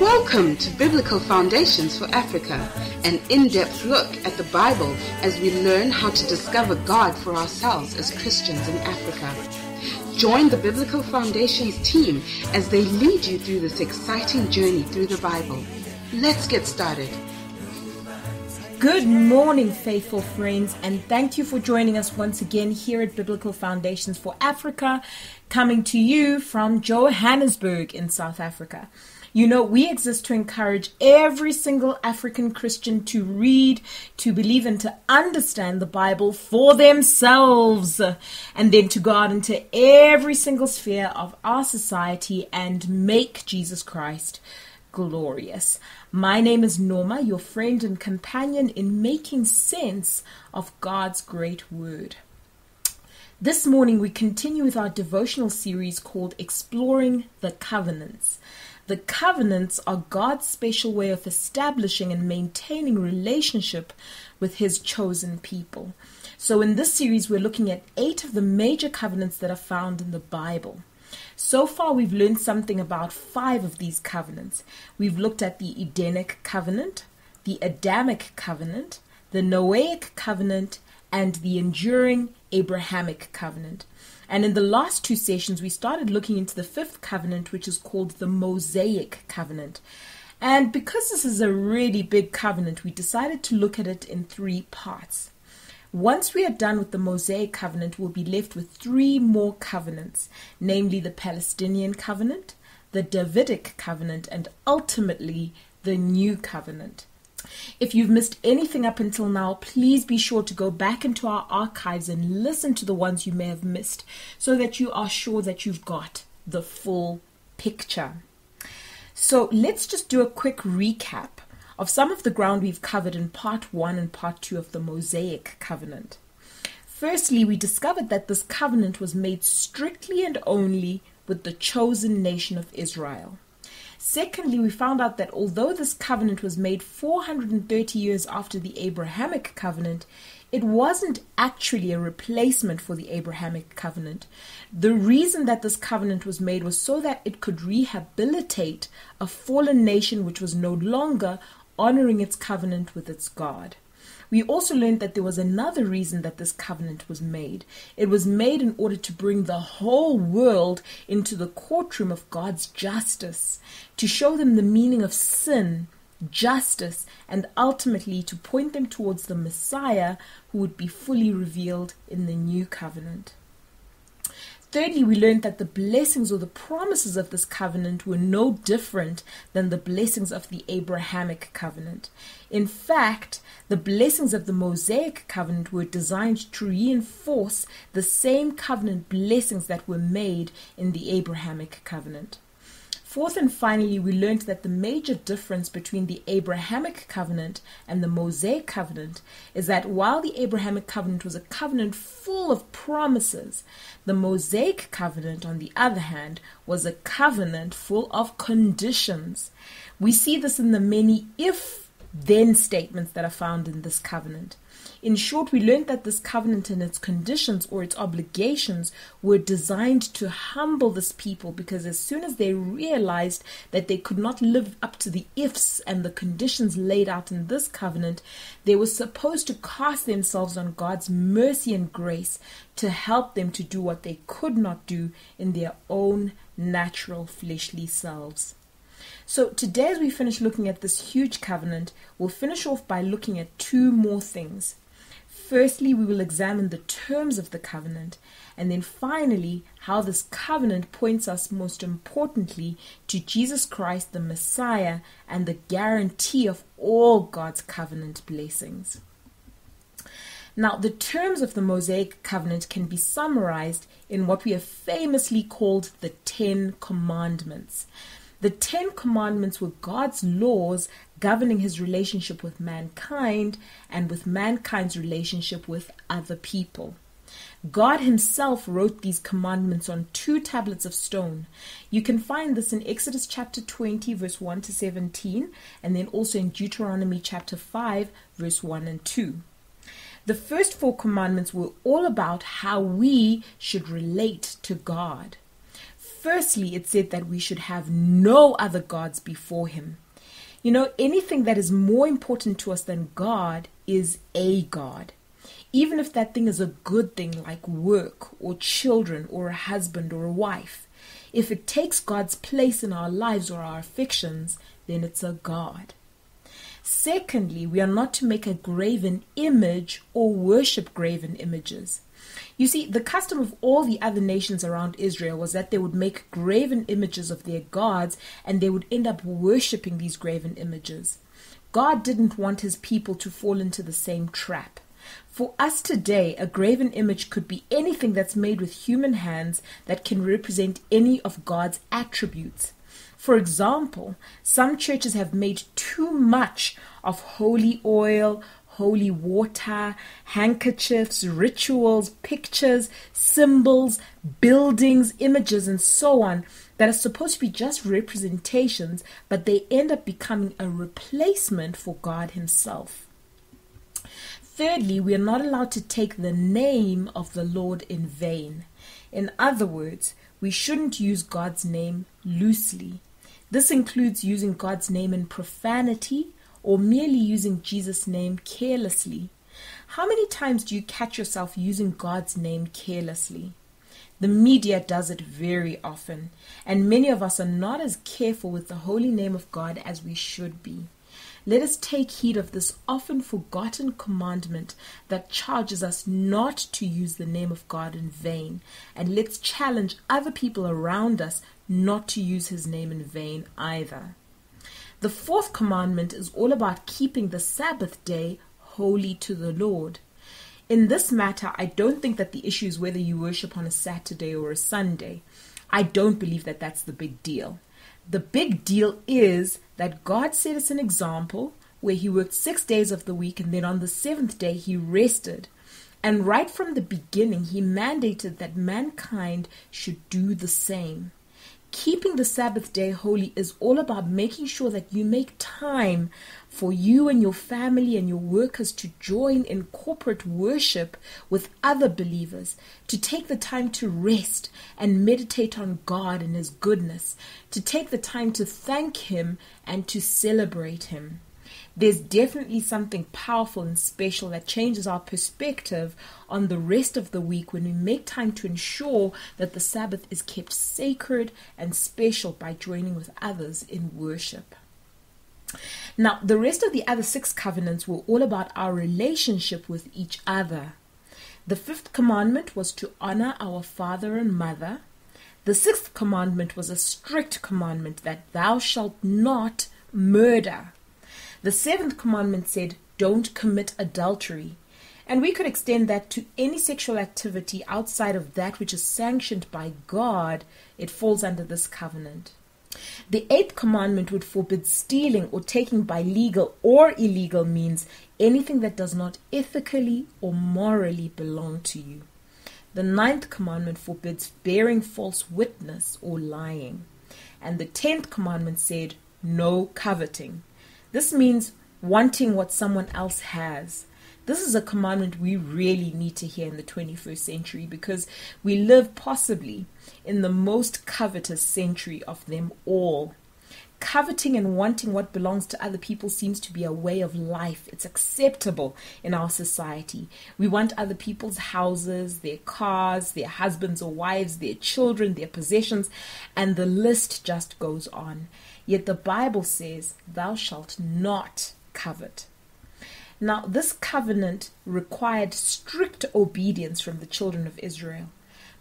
Welcome to Biblical Foundations for Africa, an in depth look at the Bible as we learn how to discover God for ourselves as Christians in Africa. Join the Biblical Foundations team as they lead you through this exciting journey through the Bible. Let's get started. Good morning, faithful friends, and thank you for joining us once again here at Biblical Foundations for Africa, coming to you from Johannesburg in South Africa. You know, we exist to encourage every single African Christian to read, to believe, and to understand the Bible for themselves, and then to go out into every single sphere of our society and make Jesus Christ glorious. My name is Noma, your friend and companion in making sense of God's great word. This morning, we continue with our devotional series called Exploring the Covenants. The covenants are God's special way of establishing and maintaining relationship with his chosen people. So, in this series, we're looking at eight of the major covenants that are found in the Bible. So far, we've learned something about five of these covenants. We've looked at the Edenic covenant, the Adamic covenant, the Noahic covenant, and the enduring Abrahamic covenant. And in the last two sessions, we started looking into the fifth covenant, which is called the Mosaic covenant. And because this is a really big covenant, we decided to look at it in three parts. Once we are done with the Mosaic covenant, we'll be left with three more covenants, namely the Palestinian covenant, the Davidic covenant, and ultimately the New covenant. If you've missed anything up until now, please be sure to go back into our archives and listen to the ones you may have missed so that you are sure that you've got the full picture. So let's just do a quick recap of some of the ground we've covered in part one and part two of the Mosaic covenant. Firstly, we discovered that this covenant was made strictly and only with the chosen nation of Israel. Secondly, we found out that although this covenant was made 430 years after the Abrahamic covenant, it wasn't actually a replacement for the Abrahamic covenant. The reason that this covenant was made was so that it could rehabilitate a fallen nation which was no longer honoring its covenant with its God. We also learned that there was another reason that this covenant was made. It was made in order to bring the whole world into the courtroom of God's justice, to show them the meaning of sin, justice, and ultimately to point them towards the Messiah who would be fully revealed in the new covenant. Thirdly, we learned that the blessings or the promises of this covenant were no different than the blessings of the Abrahamic covenant. In fact, the blessings of the Mosaic covenant were designed to reinforce the same covenant blessings that were made in the Abrahamic covenant. Fourth and finally, we learned that the major difference between the Abrahamic covenant and the Mosaic covenant is that while the Abrahamic covenant was a covenant full of promises, the Mosaic covenant, on the other hand, was a covenant full of conditions. We see this in the many if then statements that are found in this covenant. In short, we learned that this covenant and its conditions or its obligations were designed to humble this people because as soon as they realized that they could not live up to the ifs and the conditions laid out in this covenant, they were supposed to cast themselves on God's mercy and grace to help them to do what they could not do in their own natural fleshly selves. So, today, as we finish looking at this huge covenant, we'll finish off by looking at two more things. Firstly, we will examine the terms of the covenant, and then finally, how this covenant points us most importantly to Jesus Christ, the Messiah, and the guarantee of all God's covenant blessings. Now, the terms of the Mosaic covenant can be summarized in what we have famously called the Ten Commandments. The Ten Commandments were God's laws governing his relationship with mankind and with mankind's relationship with other people. God Himself wrote these commandments on two tablets of stone. You can find this in Exodus chapter 20, verse 1 to 17, and then also in Deuteronomy chapter 5, verse 1 and 2. The first four commandments were all about how we should relate to God. Firstly, it said that we should have no other gods before him. You know, anything that is more important to us than God is a God. Even if that thing is a good thing like work or children or a husband or a wife, if it takes God's place in our lives or our affections, then it's a God. Secondly, we are not to make a graven image or worship graven images. You see, the custom of all the other nations around Israel was that they would make graven images of their gods and they would end up worshipping these graven images. God didn't want his people to fall into the same trap. For us today, a graven image could be anything that's made with human hands that can represent any of God's attributes. For example, some churches have made too much of holy oil, holy water, handkerchiefs, rituals, pictures, symbols, buildings, images, and so on that are supposed to be just representations, but they end up becoming a replacement for God Himself. Thirdly, we are not allowed to take the name of the Lord in vain. In other words, we shouldn't use God's name loosely. This includes using God's name in profanity or merely using Jesus' name carelessly. How many times do you catch yourself using God's name carelessly? The media does it very often, and many of us are not as careful with the holy name of God as we should be. Let us take heed of this often forgotten commandment that charges us not to use the name of God in vain, and let's challenge other people around us not to use his name in vain either. The fourth commandment is all about keeping the Sabbath day holy to the Lord. In this matter, I don't think that the issue is whether you worship on a Saturday or a Sunday. I don't believe that that's the big deal. The big deal is that God set us an example where He worked six days of the week and then on the seventh day He rested. And right from the beginning, He mandated that mankind should do the same. Keeping the Sabbath day holy is all about making sure that you make time for you and your family and your workers to join in corporate worship with other believers, to take the time to rest and meditate on God and His goodness, to take the time to thank Him and to celebrate Him there's definitely something powerful and special that changes our perspective on the rest of the week when we make time to ensure that the Sabbath is kept sacred and special by joining with others in worship. Now, the rest of the other six covenants were all about our relationship with each other. The fifth commandment was to honor our father and mother. The sixth commandment was a strict commandment that thou shalt not murder. The seventh commandment said, Don't commit adultery. And we could extend that to any sexual activity outside of that which is sanctioned by God, it falls under this covenant. The eighth commandment would forbid stealing or taking by legal or illegal means anything that does not ethically or morally belong to you. The ninth commandment forbids bearing false witness or lying. And the tenth commandment said, No coveting. This means wanting what someone else has. This is a commandment we really need to hear in the 21st century because we live possibly in the most covetous century of them all. Coveting and wanting what belongs to other people seems to be a way of life. It's acceptable in our society. We want other people's houses, their cars, their husbands or wives, their children, their possessions, and the list just goes on. Yet the Bible says, Thou shalt not covet. Now, this covenant required strict obedience from the children of Israel.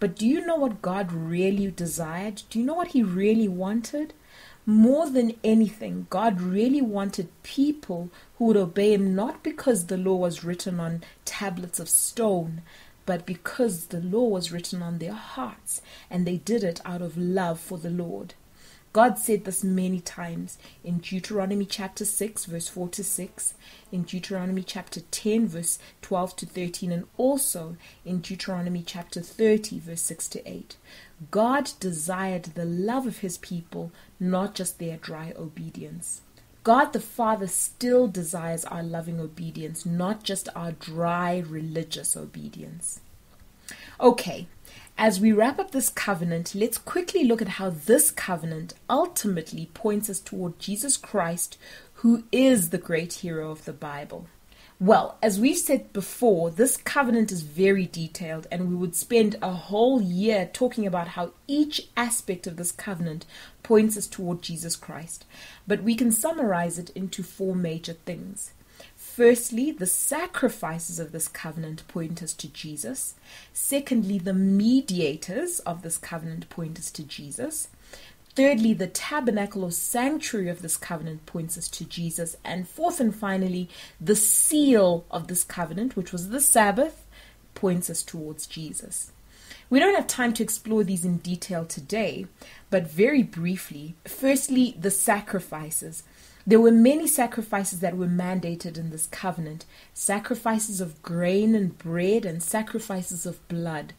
But do you know what God really desired? Do you know what He really wanted? More than anything, God really wanted people who would obey Him not because the law was written on tablets of stone, but because the law was written on their hearts and they did it out of love for the Lord. God said this many times in Deuteronomy chapter 6, verse 4 to 6, in Deuteronomy chapter 10, verse 12 to 13, and also in Deuteronomy chapter 30, verse 6 to 8. God desired the love of his people, not just their dry obedience. God the Father still desires our loving obedience, not just our dry religious obedience. Okay, As we wrap up this covenant, let's quickly look at how this covenant ultimately points us toward Jesus Christ, who is the great hero of the Bible. Well, as we've said before, this covenant is very detailed, and we would spend a whole year talking about how each aspect of this covenant points us toward Jesus Christ. But we can summarize it into four major things. Firstly, the sacrifices of this covenant point us to Jesus. Secondly, the mediators of this covenant point us to Jesus. Thirdly, the tabernacle or sanctuary of this covenant points us to Jesus. And fourth and finally, the seal of this covenant, which was the Sabbath, points us towards Jesus. We don't have time to explore these in detail today, but very briefly, firstly, the sacrifices. There were many sacrifices that were mandated in this covenant sacrifices of grain and bread, and sacrifices of blood.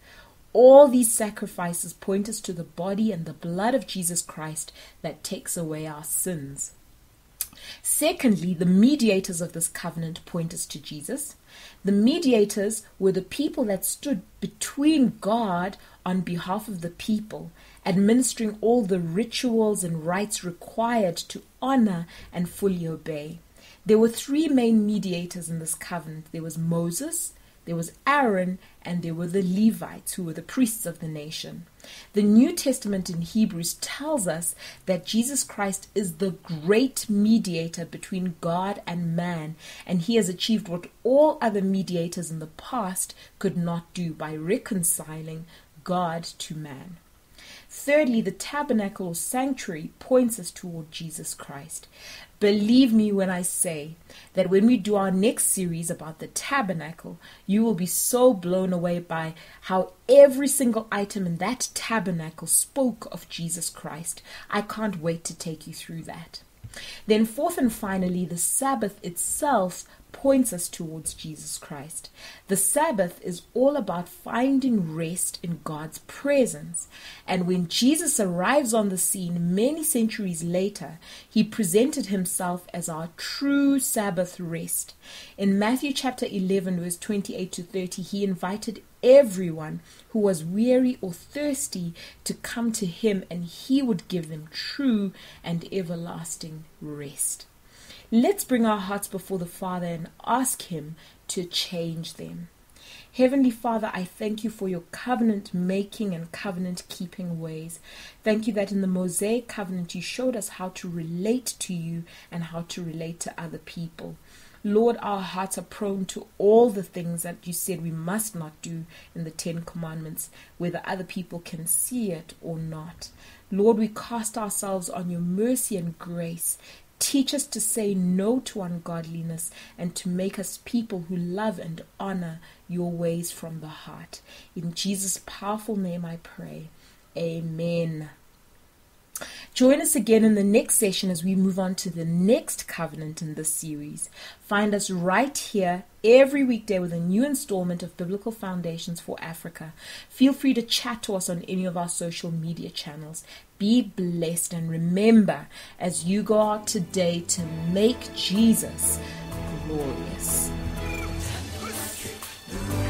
All these sacrifices point us to the body and the blood of Jesus Christ that takes away our sins. Secondly, the mediators of this covenant point us to Jesus. The mediators were the people that stood between God on behalf of the people, administering all the rituals and rites required to honor and fully obey. There were three main mediators in this covenant there was Moses, there was Aaron, and there were the Levites, who were the priests of the nation. The New Testament in Hebrews tells us that Jesus Christ is the great mediator between God and man, and he has achieved what all other mediators in the past could not do by reconciling God to man. Thirdly, the tabernacle or sanctuary points us toward Jesus Christ. Believe me when I say that when we do our next series about the tabernacle, you will be so blown away by how every single item in that tabernacle spoke of Jesus Christ. I can't wait to take you through that. Then, fourth and finally, the Sabbath itself points us towards Jesus Christ. The Sabbath is all about finding rest in God's presence. And when Jesus arrives on the scene many centuries later, he presented himself as our true Sabbath rest. In Matthew chapter 11, verse 28 to 30, he invited everyone who was weary or thirsty to come to him, and he would give them true and everlasting rest. Let's bring our hearts before the Father and ask Him to change them. Heavenly Father, I thank you for your covenant making and covenant keeping ways. Thank you that in the Mosaic covenant you showed us how to relate to you and how to relate to other people. Lord, our hearts are prone to all the things that you said we must not do in the Ten Commandments, whether other people can see it or not. Lord, we cast ourselves on your mercy and grace. Teach us to say no to ungodliness and to make us people who love and honor your ways from the heart. In Jesus' powerful name I pray. Amen. Join us again in the next session as we move on to the next covenant in this series. Find us right here every weekday with a new installment of Biblical Foundations for Africa. Feel free to chat to us on any of our social media channels. Be blessed and remember as you go out today to make Jesus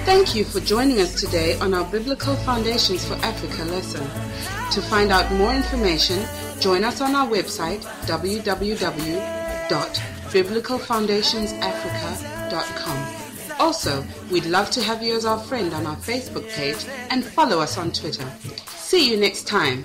Thank you for joining us today on our Biblical Foundations for Africa lesson. To find out more information, join us on our website www.biblicalfoundationsafrica.com. Also, we'd love to have you as our friend on our Facebook page and follow us on Twitter. See you next time.